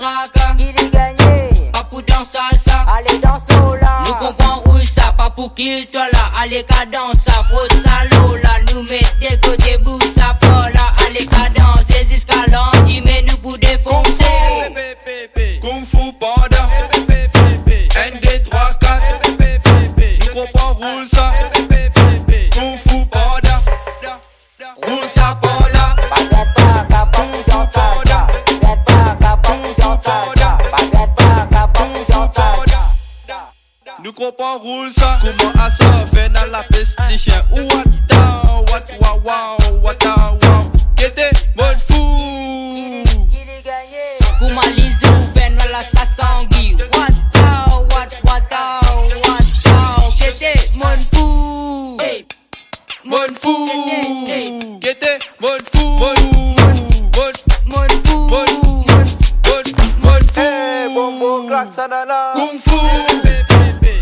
straga. Hein. Il est gagné. Pas pour danser ça. Allez, danse là. Nous comprenons où ça. Pas pour qu'il toi là. Allez, cadence ça. Faut ça là. Nous mettons. nous comprend roule ça. Comment à ça, veine à la peste, les chiens. What down, what wow wow, what down, wow. Qu'était mode fou. Comment les ou veine à la sasangi. What down, what what down, what down. Qu'était mode fou. Mode fou. Qu'était mode fou. Mode fou. Mode fou. Kung Fu.